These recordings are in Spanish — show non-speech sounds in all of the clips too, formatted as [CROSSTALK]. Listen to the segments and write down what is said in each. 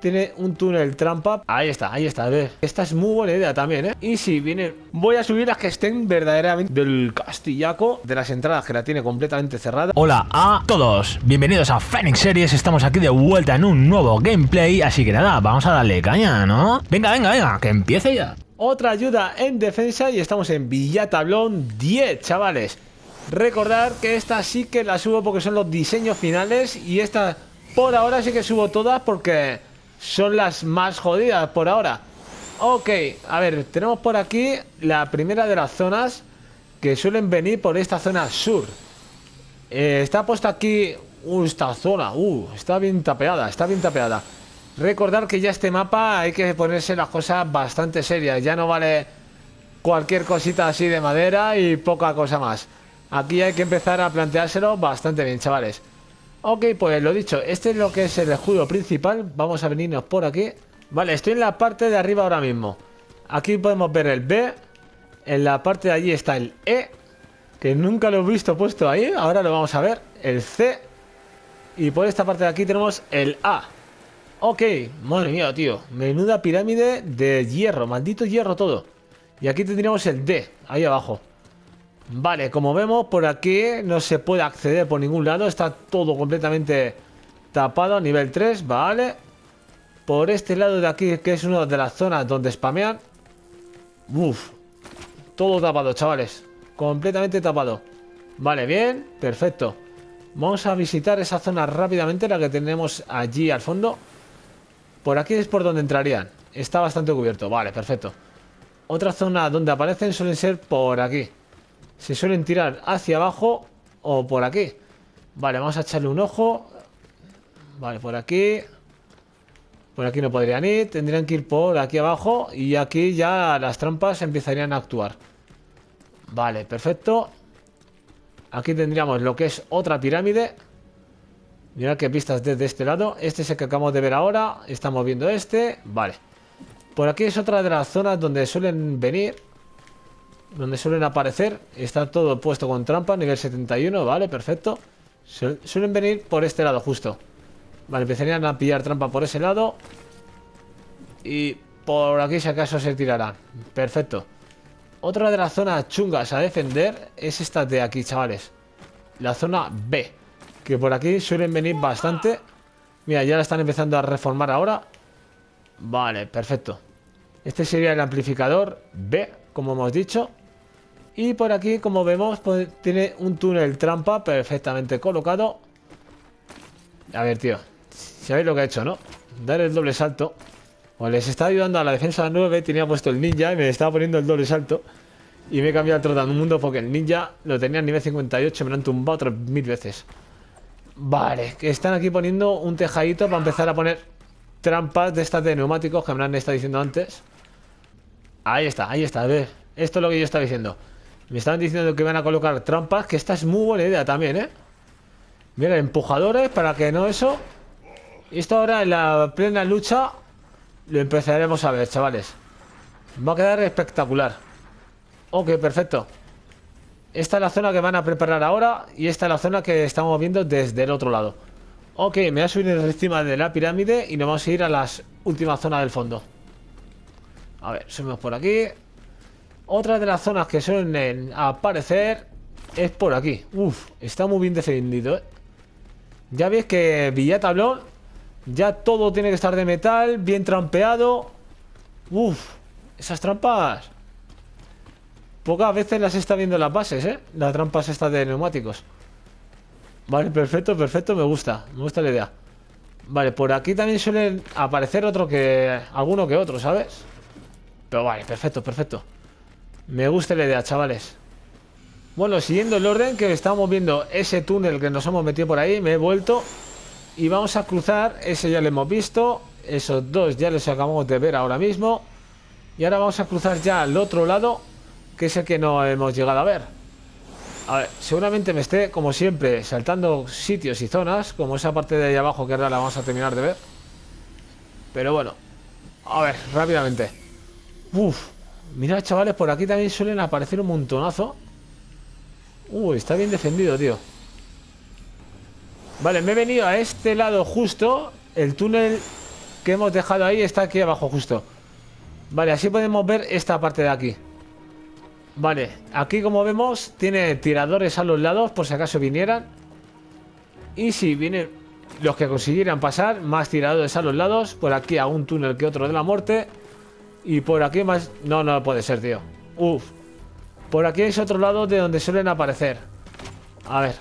tiene un túnel trampa. Ahí está, ahí está. A ver, esta es muy buena idea también, ¿eh? Y si viene, voy a subir las que estén verdaderamente del castillaco de las entradas que la tiene completamente cerrada. Hola a todos, bienvenidos a Phoenix Series, estamos aquí de vuelta en un nuevo gameplay, así que nada, vamos a darle caña, ¿no? Venga, venga, venga, que empiece ya. Otra ayuda en defensa y estamos en Villatablón 10, chavales. Recordar que esta sí que la subo porque son los diseños finales y esta por ahora sí que subo todas porque son las más jodidas por ahora. Ok, a ver, tenemos por aquí la primera de las zonas que suelen venir por esta zona sur. Eh, está puesta aquí uh, esta zona, uh, está bien tapeada, está bien tapeada. Recordar que ya este mapa hay que ponerse las cosas bastante serias, ya no vale cualquier cosita así de madera y poca cosa más. Aquí hay que empezar a planteárselo bastante bien, chavales. Ok, pues lo dicho, este es lo que es el escudo principal. Vamos a venirnos por aquí. Vale, estoy en la parte de arriba ahora mismo. Aquí podemos ver el B. En la parte de allí está el E. Que nunca lo he visto puesto ahí. Ahora lo vamos a ver. El C. Y por esta parte de aquí tenemos el A. Ok, madre mía, tío. Menuda pirámide de hierro. Maldito hierro todo. Y aquí tendríamos el D, ahí abajo. Vale, como vemos, por aquí no se puede acceder por ningún lado. Está todo completamente tapado nivel 3, vale. Por este lado de aquí, que es una de las zonas donde spamean. Uf, todo tapado, chavales. Completamente tapado. Vale, bien, perfecto. Vamos a visitar esa zona rápidamente, la que tenemos allí al fondo. Por aquí es por donde entrarían. Está bastante cubierto, vale, perfecto. Otra zona donde aparecen suelen ser por aquí se suelen tirar hacia abajo o por aquí. Vale, vamos a echarle un ojo. Vale, por aquí. Por aquí no podrían ir. Tendrían que ir por aquí abajo. Y aquí ya las trampas empezarían a actuar. Vale, perfecto. Aquí tendríamos lo que es otra pirámide. Mirad qué pistas desde este lado. Este es el que acabamos de ver ahora. Estamos viendo este. Vale. Por aquí es otra de las zonas donde suelen venir donde suelen aparecer. Está todo puesto con trampa, nivel 71, vale, perfecto. Suelen venir por este lado justo. Vale, empezarían a pillar trampa por ese lado. Y por aquí si acaso se tirarán. Perfecto. Otra de las zonas chungas a defender es esta de aquí, chavales. La zona B. Que por aquí suelen venir bastante. Mira, ya la están empezando a reformar ahora. Vale, perfecto. Este sería el amplificador B, como hemos dicho. Y por aquí, como vemos, pues, tiene un túnel trampa perfectamente colocado. A ver, tío. Sabéis lo que ha hecho, ¿no? Dar el doble salto. Pues les está ayudando a la defensa 9. Tenía puesto el ninja y me estaba poniendo el doble salto. Y me he cambiado trotando mundo porque el ninja lo tenía en nivel 58. Me lo han tumbado otras mil veces. Vale, que están aquí poniendo un tejadito para empezar a poner trampas de estas de neumáticos que me han estado diciendo antes. Ahí está, ahí está. A ver, esto es lo que yo estaba diciendo. Me estaban diciendo que van a colocar trampas, que esta es muy buena idea también, ¿eh? Mira, empujadores para que no eso... Esto ahora en la plena lucha lo empezaremos a ver, chavales. Va a quedar espectacular. Ok, perfecto. Esta es la zona que van a preparar ahora y esta es la zona que estamos viendo desde el otro lado. Ok, me voy a subir encima de la pirámide y nos vamos a ir a las últimas zonas del fondo. A ver, subimos por aquí. Otra de las zonas que suelen aparecer es por aquí. Uf, está muy bien defendido, ¿eh? Ya veis que Villatablón ya todo tiene que estar de metal, bien trampeado. Uf, esas trampas... Pocas veces las está viendo en las bases, ¿eh? Las trampas estas de neumáticos. Vale, perfecto, perfecto, me gusta. Me gusta la idea. Vale, por aquí también suelen aparecer otro que... Alguno que otro, ¿sabes? Pero vale, perfecto, perfecto. Me gusta la idea, chavales. Bueno, siguiendo el orden que estamos viendo ese túnel que nos hemos metido por ahí, me he vuelto y vamos a cruzar, ese ya lo hemos visto, esos dos ya los acabamos de ver ahora mismo y ahora vamos a cruzar ya al otro lado, que es el que no hemos llegado a ver. A ver, seguramente me esté, como siempre, saltando sitios y zonas, como esa parte de ahí abajo que ahora la vamos a terminar de ver. Pero bueno, a ver, rápidamente. Uf, Mira, chavales, por aquí también suelen aparecer un montonazo. Uy, está bien defendido, tío. Vale, me he venido a este lado justo. El túnel que hemos dejado ahí está aquí abajo justo. Vale, así podemos ver esta parte de aquí. Vale, aquí como vemos tiene tiradores a los lados por si acaso vinieran. Y si vienen los que consiguieran pasar, más tiradores a los lados. Por aquí a un túnel que otro de la muerte. Y por aquí más... No, no puede ser, tío. Uf. Por aquí es otro lado de donde suelen aparecer. A ver.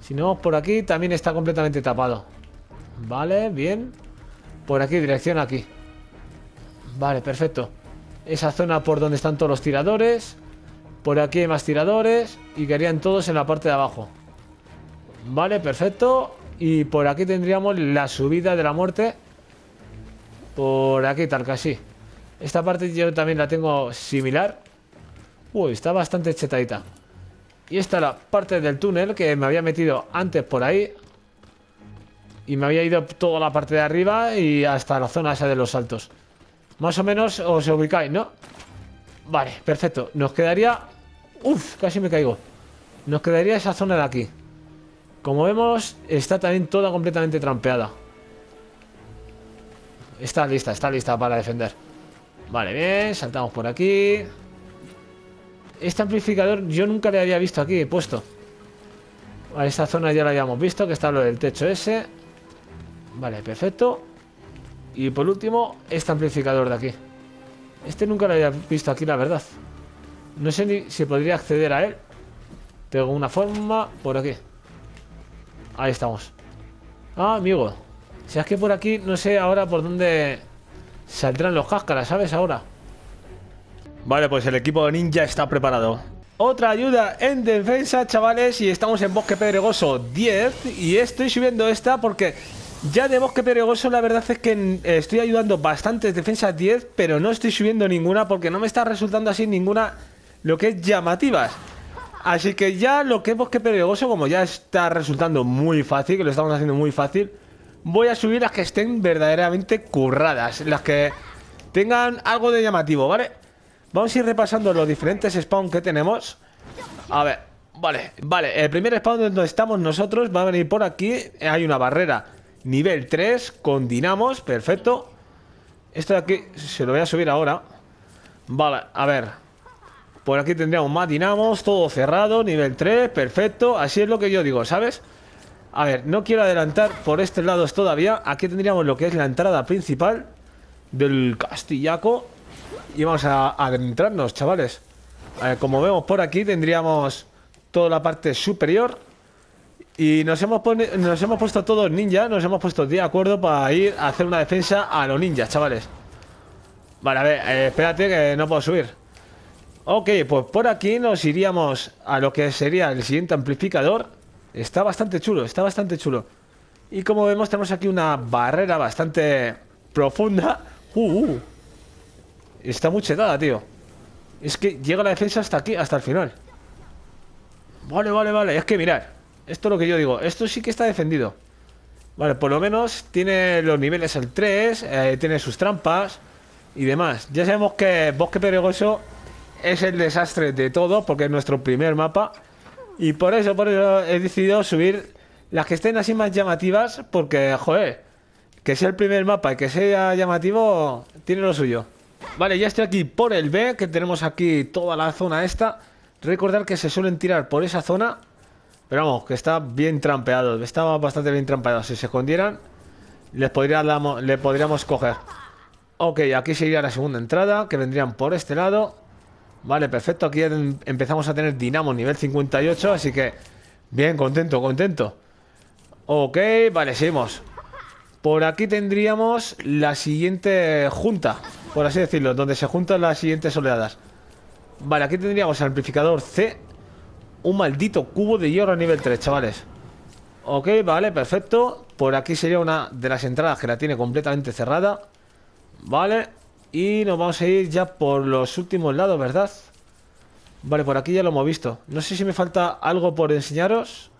Si no, por aquí también está completamente tapado. Vale, bien. Por aquí, dirección aquí. Vale, perfecto. Esa zona por donde están todos los tiradores. Por aquí hay más tiradores. Y querían todos en la parte de abajo. Vale, perfecto. Y por aquí tendríamos la subida de la muerte. Por aquí, tal casi. Esta parte yo también la tengo similar. Uy, está bastante chetadita. Y esta es la parte del túnel que me había metido antes por ahí. Y me había ido toda la parte de arriba y hasta la zona esa de los saltos. Más o menos os ubicáis, ¿no? Vale, perfecto. Nos quedaría... Uf, casi me caigo. Nos quedaría esa zona de aquí. Como vemos, está también toda completamente trampeada. Está lista, está lista para defender. Vale, bien, saltamos por aquí. Este amplificador yo nunca le había visto aquí puesto. Vale, esta zona ya la habíamos visto, que está lo del techo ese. Vale, perfecto. Y por último, este amplificador de aquí. Este nunca lo había visto aquí, la verdad. No sé ni si podría acceder a él. Tengo una forma por aquí. Ahí estamos. Ah, amigo. Si es que por aquí no sé ahora por dónde saldrán los cáscaras, ¿sabes? Ahora. Vale, pues el equipo ninja está preparado. Otra ayuda en defensa, chavales, y estamos en Bosque Pedregoso 10. Y estoy subiendo esta porque ya de Bosque Pedregoso la verdad es que estoy ayudando bastantes defensas 10, pero no estoy subiendo ninguna porque no me está resultando así ninguna lo que es llamativas. Así que ya lo que es Bosque Pedregoso, como ya está resultando muy fácil, que lo estamos haciendo muy fácil, voy a subir las que estén verdaderamente curradas, las que tengan algo de llamativo, ¿vale? Vamos a ir repasando los diferentes spawns que tenemos. A ver, vale, vale. El primer spawn donde estamos nosotros va a venir por aquí. Hay una barrera nivel 3 con dinamos, perfecto. Esto de aquí se lo voy a subir ahora. Vale, a ver. Por aquí tendríamos más dinamos, todo cerrado, nivel 3, perfecto. Así es lo que yo digo, ¿sabes? A ver, no quiero adelantar por este lado todavía. Aquí tendríamos lo que es la entrada principal del castillaco. Y vamos a adentrarnos, chavales. como vemos por aquí, tendríamos toda la parte superior. Y nos hemos, nos hemos puesto todos ninja, nos hemos puesto de acuerdo para ir a hacer una defensa a los ninjas, chavales. Vale, a ver, eh, espérate que no puedo subir. Ok, pues por aquí nos iríamos a lo que sería el siguiente amplificador. Está bastante chulo, está bastante chulo. Y como vemos tenemos aquí una barrera bastante profunda. Uh, uh. Está muy chetada, tío. Es que llega la defensa hasta aquí, hasta el final. Vale, vale, vale. Es que mirad. Esto es lo que yo digo. Esto sí que está defendido. Vale, por lo menos tiene los niveles el 3, eh, tiene sus trampas y demás. Ya sabemos que Bosque Peregoso es el desastre de todo porque es nuestro primer mapa. Y por eso, por eso he decidido subir las que estén así más llamativas porque, joder, que sea el primer mapa y que sea llamativo tiene lo suyo. Vale, ya estoy aquí por el B, que tenemos aquí toda la zona esta. Recordar que se suelen tirar por esa zona. Pero vamos, que está bien trampeado. Está bastante bien trampeado. Si se escondieran, les podríamos, le podríamos coger. Ok, aquí sería la segunda entrada, que vendrían por este lado. Vale, perfecto. Aquí empezamos a tener dinamo nivel 58, así que... Bien, contento, contento. Ok, vale, seguimos. Por aquí tendríamos la siguiente junta por así decirlo, donde se juntan las siguientes oleadas. Vale, aquí tendríamos el amplificador C, un maldito cubo de hierro a nivel 3, chavales. Ok, vale, perfecto. Por aquí sería una de las entradas que la tiene completamente cerrada. Vale, y nos vamos a ir ya por los últimos lados, ¿verdad? Vale, por aquí ya lo hemos visto. No sé si me falta algo por enseñaros.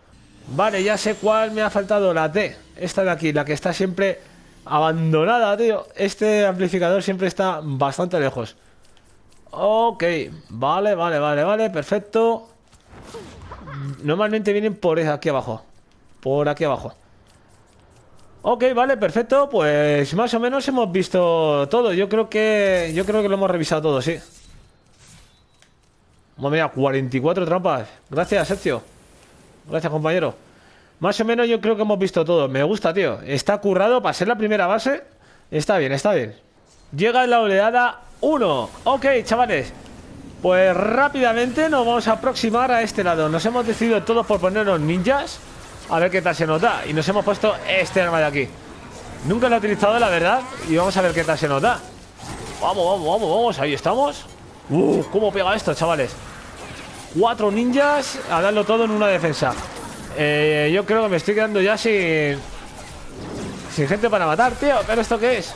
Vale, ya sé cuál me ha faltado, la D. Esta de aquí, la que está siempre abandonada, tío. Este amplificador siempre está bastante lejos. Ok, vale, vale, vale, vale, perfecto. Normalmente vienen por aquí abajo. Por aquí abajo. Ok, vale, perfecto. Pues más o menos hemos visto todo. Yo creo que. Yo creo que lo hemos revisado todo, sí. Madre mía, 44 trampas. Gracias, Sergio. Gracias, compañero. Más o menos yo creo que hemos visto todo. Me gusta, tío. Está currado para ser la primera base. Está bien, está bien. Llega la oleada 1. Ok, chavales. Pues rápidamente nos vamos a aproximar a este lado. Nos hemos decidido todos por ponernos ninjas. A ver qué tal se nos da. Y nos hemos puesto este arma de aquí. Nunca lo he utilizado, la verdad. Y vamos a ver qué tal se nos da. Vamos, vamos, vamos, vamos. Ahí estamos. Uh, cómo pega esto, chavales. Cuatro ninjas a darlo todo en una defensa. Eh, yo creo que me estoy quedando ya sin... Sin gente para matar, tío. ¿Pero esto qué es?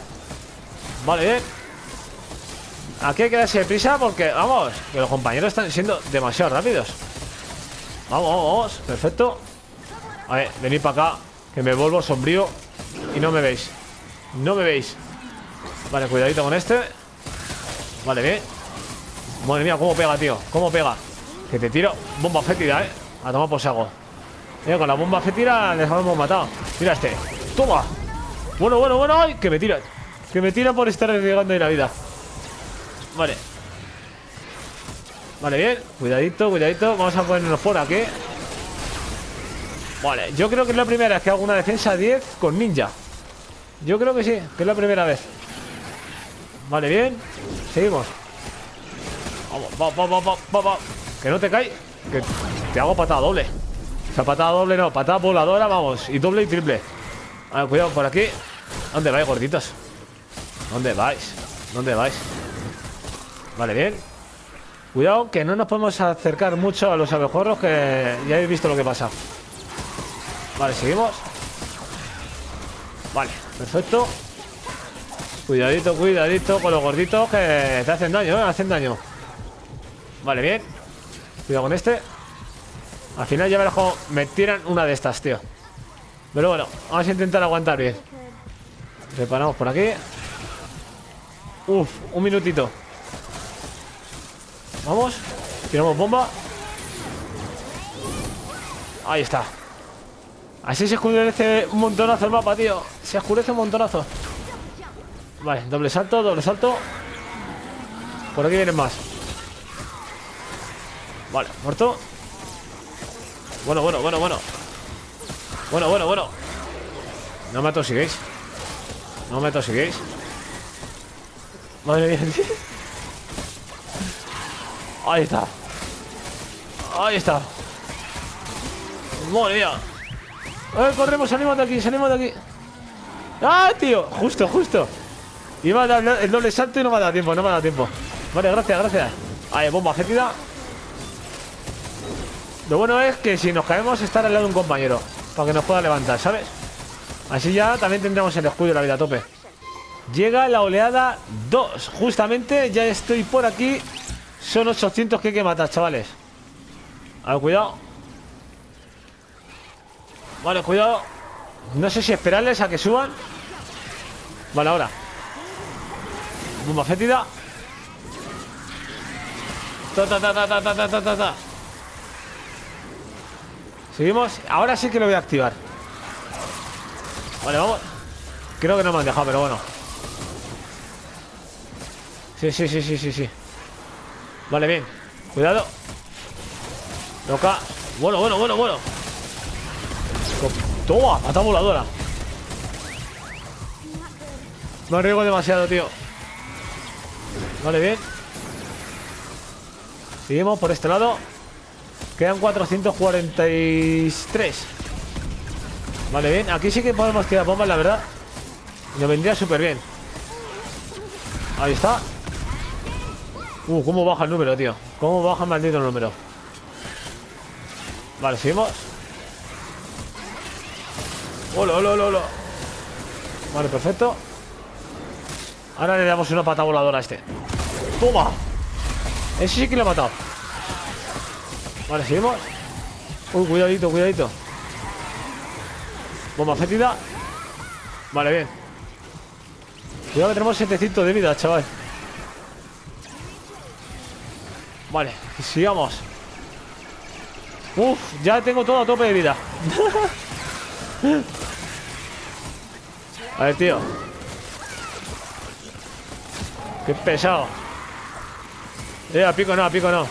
Vale, bien. Aquí hay que darse prisa porque, vamos, que los compañeros están siendo demasiado rápidos. Vamos, vamos, vamos. Perfecto. A ver, venid para acá, que me vuelvo sombrío y no me veis. No me veis. Vale, cuidadito con este. Vale, bien. Madre mía, cómo pega, tío. Cómo pega. Que te tiro bomba fétida, eh. A tomar por saco. Mira, con la bomba fétida les hemos matado. Mira este. Toma. Bueno, bueno, bueno. Ay, que me tira. Que me tira por estar arriesgando ahí la vida. Vale. Vale, bien. Cuidadito, cuidadito. Vamos a ponernos por aquí. Vale, yo creo que es la primera vez que hago una defensa 10 con ninja. Yo creo que sí, que es la primera vez. Vale, bien. Seguimos. Vamos, vamos, vamos, vamos. Que no te cae. Que te hago patada doble. O sea, patada doble no, patada voladora, vamos. Y doble y triple. A ver, cuidado por aquí. ¿Dónde vais, gorditos? ¿Dónde vais? ¿Dónde vais? Vale, bien. Cuidado, que no nos podemos acercar mucho a los abejorros, que ya habéis visto lo que pasa. Vale, seguimos. Vale, perfecto. Cuidadito, cuidadito con los gorditos que te hacen daño, ¿eh? Hacen daño. Vale, bien. Cuidado con este. Al final ya verás cómo me tiran una de estas, tío. Pero bueno, vamos a intentar aguantar bien. Reparamos por aquí. Uf, un minutito. Vamos. Tiramos bomba. Ahí está. Así se oscurece un montonazo el mapa, tío. Se oscurece un montonazo. Vale, doble salto, doble salto. Por aquí vienen más. Vale, muerto. Bueno, bueno, bueno, bueno. Bueno, bueno, bueno. No me atosiguéis. No me atosiguéis. Madre mía. Ahí está. Ahí está. Madre mía. Eh, corremos, salimos de aquí, salimos de aquí. ¡Ah, tío! Justo, justo. Iba a dar el doble salto y no me ha dado tiempo, no me ha dado tiempo. Vale, gracias, gracias. Ahí, bomba fétida. Lo bueno es que si nos caemos, estar al lado de un compañero. Para que nos pueda levantar, ¿sabes? Así ya también tendremos el escudo y la vida a tope. Llega la oleada 2. Justamente ya estoy por aquí. Son 800 que hay que matar, chavales. A ver, cuidado. Vale, cuidado. No sé si esperarles a que suban. Vale, ahora. Bomba fétida. Ta, ta, ta, ta, ta, ta, ta, ta. Seguimos. Ahora sí que lo voy a activar. Vale, vamos. Creo que no me han dejado, pero bueno. Sí, sí, sí, sí, sí, sí. Vale, bien. Cuidado. Loca. Bueno, bueno, bueno, bueno. Toma, mata voladora. Me arriesgo demasiado, tío. Vale, bien. Seguimos por este lado. Quedan 443. Vale, bien. Aquí sí que podemos tirar bombas, la verdad. Nos vendría súper bien. Ahí está. Uh, cómo baja el número, tío. Cómo baja el maldito número. Vale, seguimos. Hola, hola, hola, hola. Vale, perfecto. Ahora le damos una pata voladora a este. ¡Toma! Ese sí que lo ha matado. Vale, seguimos. Uy, cuidadito, cuidadito. Bomba fétida. Vale, bien. Cuidado que tenemos 700 de vida, chaval. Vale, sigamos. Uf, ya tengo todo a tope de vida. [LAUGHS] A ver, tío. Qué pesado. Eh, a pico no, a pico no.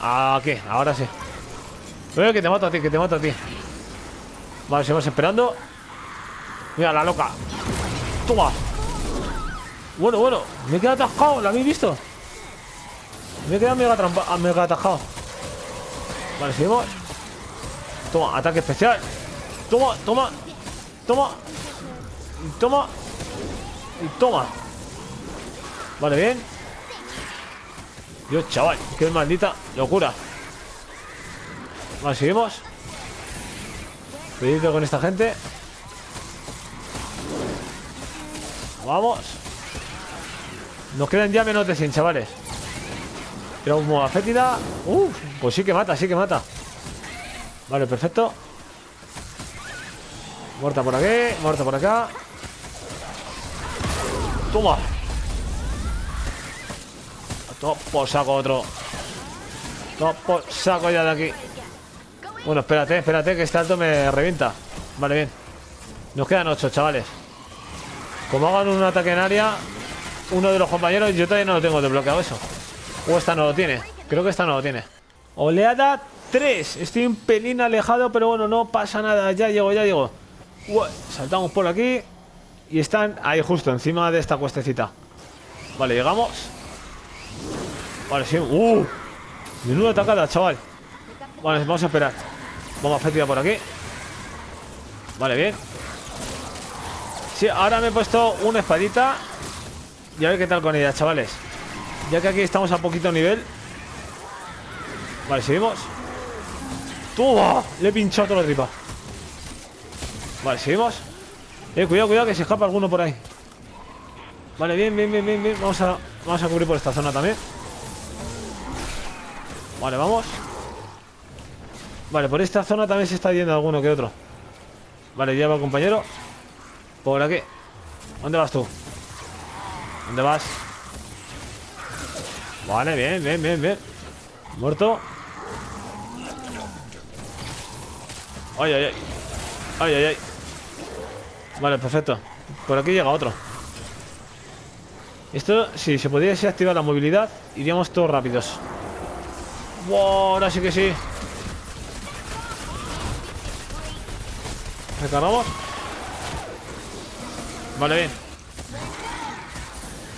Aquí, ahora sí. Eh, que te mato a ti, que te mato a ti. Vale, seguimos esperando. Mira, la loca. Toma. Bueno, bueno. Me he quedado atascado, ¿la habéis visto? Me he quedado mega, trampa, ah, mega atascado. Vale, seguimos. Toma, ataque especial. Toma, toma. Toma. Toma. Toma. Vale, bien. Dios, chaval. Qué maldita locura. Vale, seguimos. Cuidado con esta gente. Vamos. Nos quedan ya menos de 100, chavales. Pero como fétida. Uf, pues sí que mata, sí que mata. Vale, perfecto. Muerta por aquí, muerta por acá. Toma. Por saco otro. Toma por saco ya de aquí. Bueno, espérate, espérate, que este alto me revienta. Vale, bien. Nos quedan ocho, chavales. Como hagan un ataque en área, uno de los compañeros, yo todavía no lo tengo desbloqueado eso. O esta no lo tiene. Creo que esta no lo tiene. Oleada 3. Estoy un pelín alejado, pero bueno, no pasa nada. Ya llego, ya llego. Saltamos por aquí. Y están ahí justo, encima de esta cuestecita. Vale, llegamos. Vale, sí. ¡Uh! Menuda atacada, chaval. Vale, vamos a esperar. Vamos a por aquí. Vale, bien. Sí, ahora me he puesto una espadita. Y a ver qué tal con ella, chavales. Ya que aquí estamos a poquito nivel. Vale, seguimos. ¡Toma! Le he pinchado toda la tripa. Vale, seguimos. Eh, cuidado, cuidado, que se escapa alguno por ahí. Vale, bien, bien, bien, bien, bien. Vamos a, vamos a cubrir por esta zona también. Vale, vamos. Vale, por esta zona también se está yendo alguno que otro. Vale, lleva compañero. Por aquí. ¿Dónde vas tú? ¿Dónde vas? Vale, bien, bien, bien, bien. Muerto. Ay, ay, ay. Ay, ay, ay. Vale, perfecto. Por aquí llega otro. Esto, si se pudiese activar la movilidad, iríamos todos rápidos. Wow, ahora sí que sí. Recargamos. Vale, bien.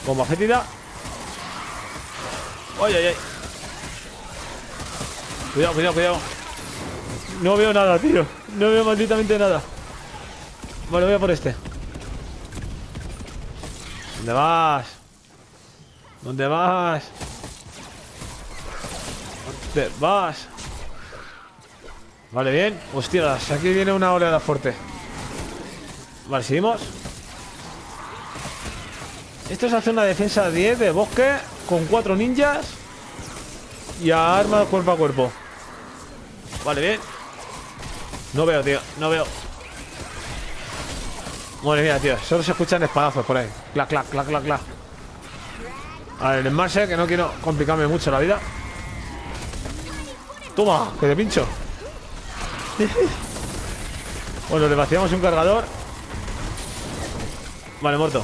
Bomba fétida. Ay, ay, ay. Cuidado, cuidado, cuidado. No veo nada, tío. No veo malditamente nada. Vale, voy a por este. ¿Dónde vas? ¿Dónde vas? ¿Dónde vas? Vale, bien. Hostias, aquí viene una oleada fuerte. Vale, seguimos. Esto es hacer una defensa 10 de bosque con cuatro ninjas y a arma cuerpo a cuerpo. Vale, bien. No veo, tío. No veo. Madre mía, tío. Solo se escuchan espadazos por ahí. Clac, clac, clac, clac, clac. A ver, el enmarse, que no quiero complicarme mucho la vida. Toma, que te pincho. [LAUGHS] bueno, le vaciamos un cargador. Vale, muerto.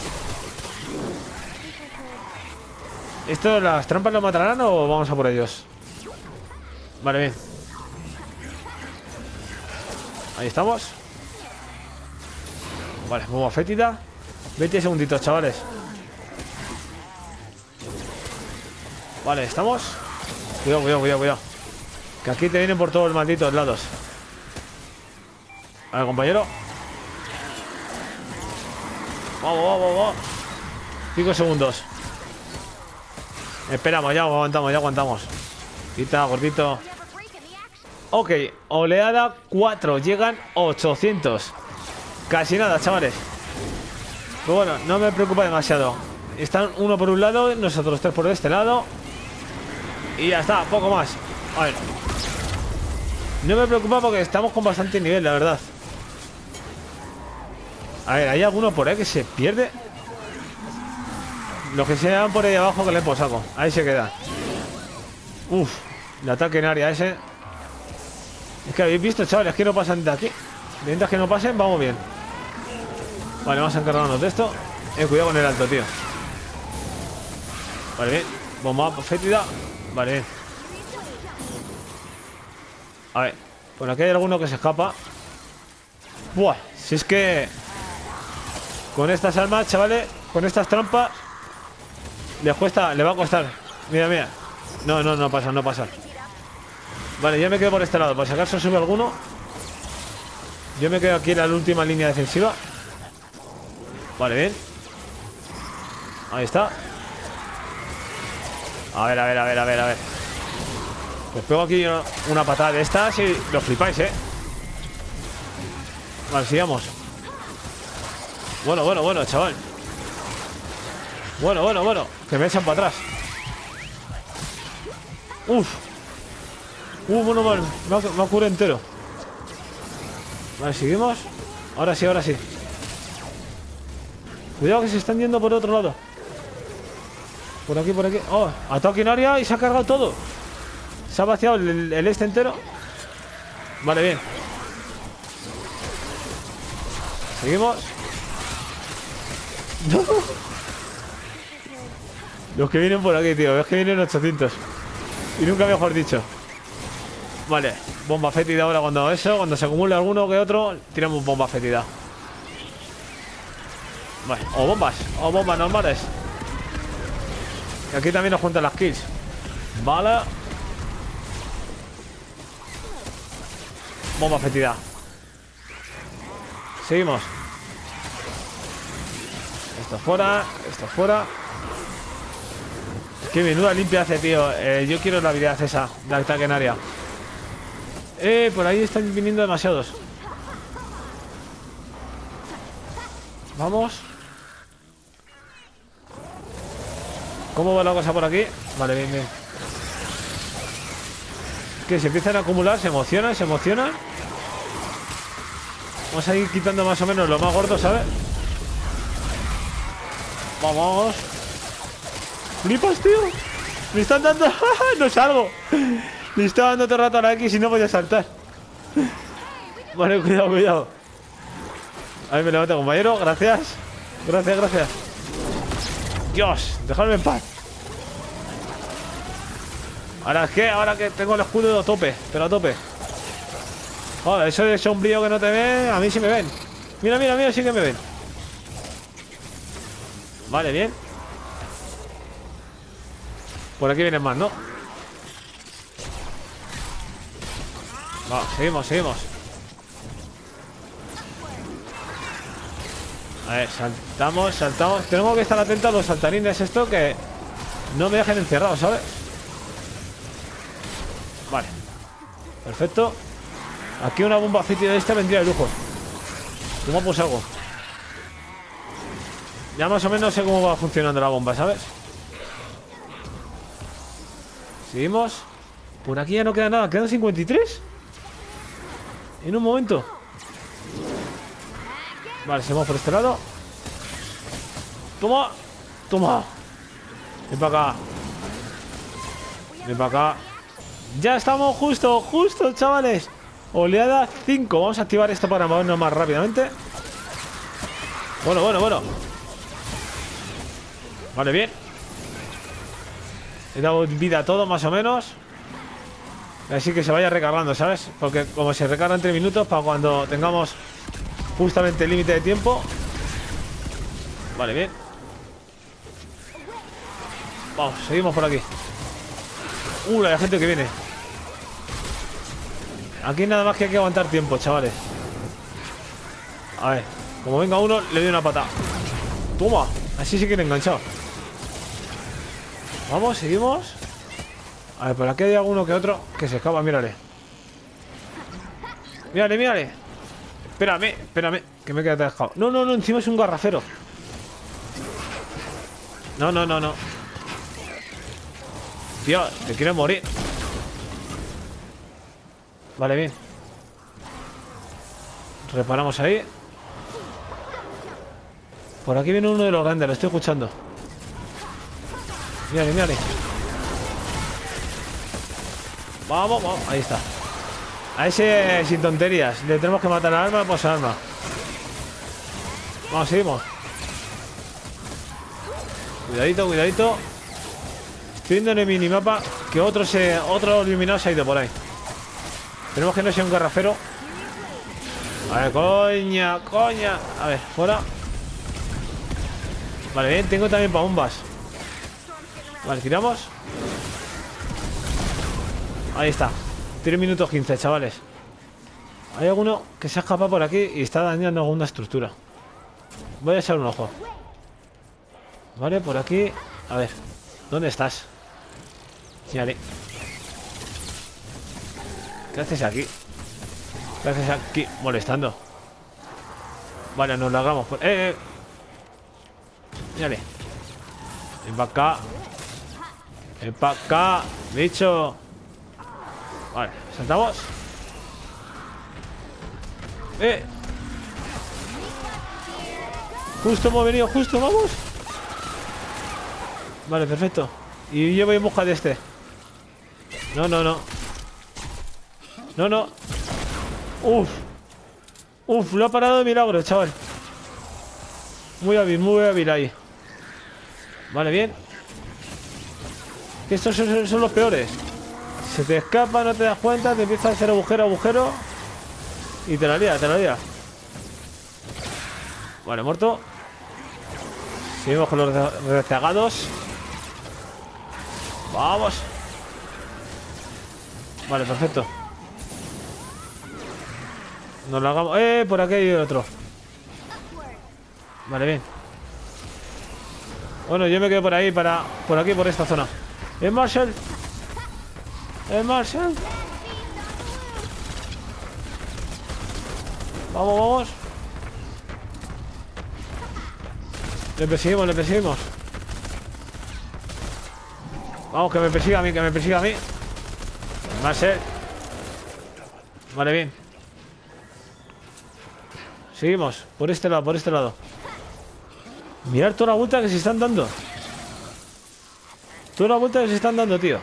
¿Esto, las trampas lo matarán o vamos a por ellos? Vale, bien. Ahí estamos. Vale, bomba fétida. 20 segunditos, chavales. Vale, estamos. Cuidado, cuidado, cuidado, cuidado. Que aquí te vienen por todos los malditos lados. A ver, compañero. Vamos, vamos, vamos. 5 segundos. Esperamos, ya aguantamos, ya aguantamos. Quita, gordito. Ok, oleada 4. Llegan 800. Casi nada, chavales. Pero bueno, no me preocupa demasiado. Están uno por un lado, nosotros tres por este lado. Y ya está, poco más. A ver. No me preocupa porque estamos con bastante nivel, la verdad. A ver, ¿hay alguno por ahí que se pierde? Los que se llevan por ahí abajo que le posaco. Ahí se queda. Uf, el ataque en área ese. Es que habéis visto, chavales, que no pasan de aquí. Mientras que no pasen, vamos bien. Vale, vamos a encargarnos de esto. Eh, cuidado con el alto, tío. Vale, bien. Bomba fétida. Vale, bien. A ver. Por aquí hay alguno que se escapa. Buah, si es que... Con estas armas, chavales, con estas trampas... Le cuesta, le va a costar. Mira, mira. No, no, no pasa, no pasa. Vale, ya me quedo por este lado. Por si acaso sube alguno. Yo me quedo aquí en la última línea defensiva. Vale, bien. Ahí está. A ver, a ver, a ver, a ver, a ver. Pues pego aquí una patada de estas y lo flipáis, ¿eh? Vale, sigamos. Bueno, bueno, bueno, chaval. Bueno, bueno, bueno. Que me echan para atrás. Uf. Uh, bueno, mal. Me, me ocurre entero. Vale, seguimos. Ahora sí, ahora sí. Cuidado que se están yendo por otro lado. Por aquí, por aquí. Oh, ataque en área y se ha cargado todo. Se ha vaciado el, este entero. Vale, bien. Seguimos. [LAUGHS] Los que vienen por aquí, tío. Es que vienen 800. Y nunca mejor dicho. Vale. Bomba fétida ahora cuando eso. Cuando se acumule alguno que otro, tiramos bomba fétida. O bombas. O bombas normales. Y aquí también nos cuentan las kills. Vale. Bomba fétida. Seguimos. Esto fuera, esto fuera. Qué menuda limpia hace, tío. Eh, yo quiero la habilidad esa, de ataque en área. Eh, por ahí están viniendo demasiados. Vamos. ¿Cómo va la cosa por aquí? Vale, bien, bien. Que se empiezan a acumular, se emocionan, se emocionan. Vamos a ir quitando más o menos lo más gordo, ¿sabes? Vamos. ¡Flipas, tío! ¡Me están dando! [LAUGHS] ¡No salgo! Me está dando todo el rato a la X y no voy a saltar. Vale, cuidado, cuidado. Ahí me levanto, compañero. Gracias. Gracias, gracias. Dios, dejadme en paz. Ahora que, ahora que tengo el escudo a tope, pero a tope. Joder, eso de sombrío que no te ve, a mí sí me ven. Mira, mira, mira, sí que me ven. Vale, bien. Por aquí vienen más, ¿no? Va, seguimos, seguimos. A ver, saltamos, saltamos. Tengo que estar atento a los saltarines esto que no me dejen encerrado, ¿sabes? Vale. Perfecto. Aquí una bomba de esta vendría de lujo. ¿Cómo pues algo? Ya más o menos sé cómo va funcionando la bomba, ¿sabes? Seguimos. Por aquí ya no queda nada. ¿Quedan 53? En un momento. Vale, seguimos por este lado. Toma. Toma. Ven para acá. Ven para acá. Ya estamos justo, justo, chavales. Oleada 5. Vamos a activar esto para movernos más rápidamente. Bueno, bueno, bueno. Vale, bien. He dado vida a todo, más o menos. Así que se vaya recargando, ¿sabes? Porque como se recarga en 3 minutos, para cuando tengamos justamente el límite de tiempo. Vale, bien. Vamos, seguimos por aquí. Uh, la gente que viene. Aquí nada más que hay que aguantar tiempo, chavales. A ver, como venga uno, le doy una pata. Toma, así sí que le enganchado. Vamos, seguimos. A ver, por aquí hay alguno que otro que se escapa, mírale. Mírale, mírale. Espérame, espérame, que me he quedado dejado. No, no, no, encima es un garrafero. No, no, no, no. Tío, te quiero morir. Vale, bien. Reparamos ahí. Por aquí viene uno de los grandes, lo estoy escuchando. Mírale, mírale. Vamos, vamos, ahí está. A ese sin tonterías. Le tenemos que matar al arma, pues arma. Vamos, seguimos. Cuidadito, cuidadito. Estoy viendo en el minimapa que otro, se, otro iluminado se ha ido por ahí. Tenemos que no sea un garrafero. A ver, coña, coña. A ver, fuera. Vale, bien, tengo también bombas. Vale, tiramos. Ahí está. 3 minutos 15, chavales. Hay alguno que se ha escapado por aquí y está dañando alguna estructura. Voy a echar un ojo. Vale, por aquí. A ver, ¿dónde estás? Señale. ¿Qué haces aquí? ¿Qué haces aquí? Molestando. Vale, nos largamos. Por... ¡Eh, eh! Señale. Ven para acá. Ven para acá, bicho. Vale, saltamos. ¡Eh! Justo hemos venido, justo, vamos. Vale, perfecto. Y yo voy en busca de este. No, no, no. No, no. Uf. Uf, lo ha parado de milagro, chaval. Muy hábil, muy hábil ahí. Vale, bien. Estos son, los peores. Se te escapa, no te das cuenta, te empieza a hacer agujero, agujero. Y te la lía, te la lía. Vale, muerto. Seguimos con los rezagados. Vamos. Vale, perfecto. Nos lo hagamos. ¡Eh! Por aquí hay otro. Vale, bien. Bueno, yo me quedo por ahí para. Por aquí, por esta zona. ¡Eh, Marshall! ¡Eh, Marshall! Vamos, vamos. Le perseguimos, le perseguimos. Vamos, que me persiga a mí, que me persiga a mí. Marshall. Vale, bien. Seguimos, por este lado, por este lado. Mirar toda la vuelta que se están dando. Toda la vuelta que se están dando, tío.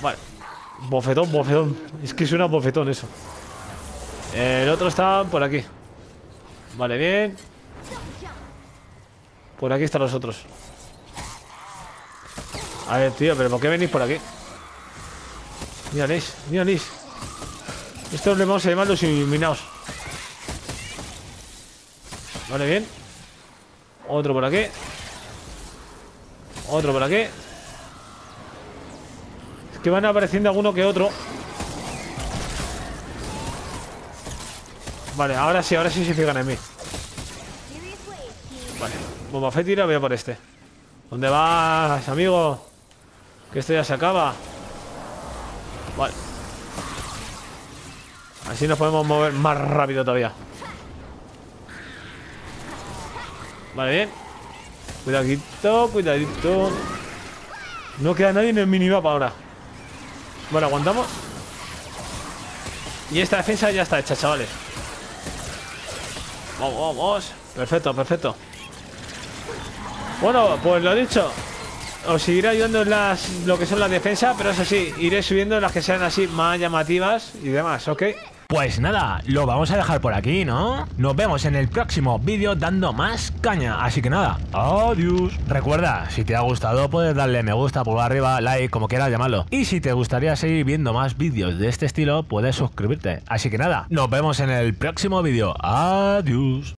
Vale. Bofetón, bofetón. Es que suena bofetón eso. El otro está por aquí. Vale, bien. Por aquí están los otros. A ver, tío, pero ¿por qué venís por aquí? Mira, Liz, mira, Liz. Estos le vamos a llamar los iluminados. Vale, bien. Otro por aquí. Otro por aquí. Que van apareciendo alguno que otro. Vale, ahora sí, ahora sí se fijan en mí. Vale, bomba fétida, voy a por este. ¿Dónde vas, amigo? Que esto ya se acaba. Vale. Así nos podemos mover más rápido todavía. Vale, bien. Cuidadito, cuidadito. No queda nadie en el minimapa ahora. Vale, aguantamos. Y esta defensa ya está hecha, chavales. Vamos, vamos. Perfecto, perfecto. Bueno, pues lo dicho. Os seguiré ayudando en las, lo que son las defensas, pero eso sí, iré subiendo las que sean así más llamativas y demás, ¿ok? Pues nada, lo vamos a dejar por aquí, ¿no? Nos vemos en el próximo vídeo dando más caña. Así que nada, adiós. Recuerda, si te ha gustado puedes darle me gusta, pulgar arriba, like, como quieras llamarlo. Y si te gustaría seguir viendo más vídeos de este estilo, puedes suscribirte. Así que nada, nos vemos en el próximo vídeo. Adiós.